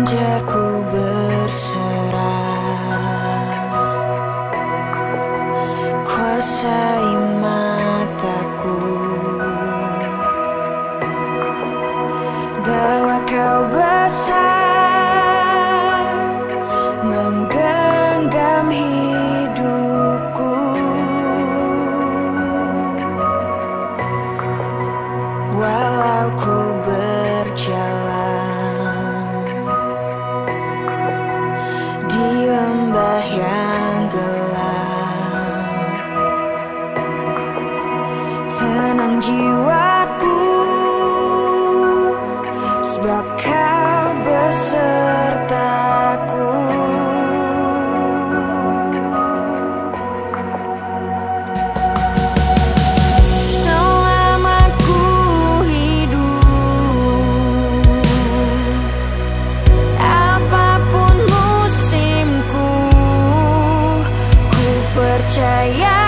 Kelenjarku berserah. Kuasa tenang jiwaku. Sebab kau besertaku. Selama ku hidup Apa pun musimku Ku percaya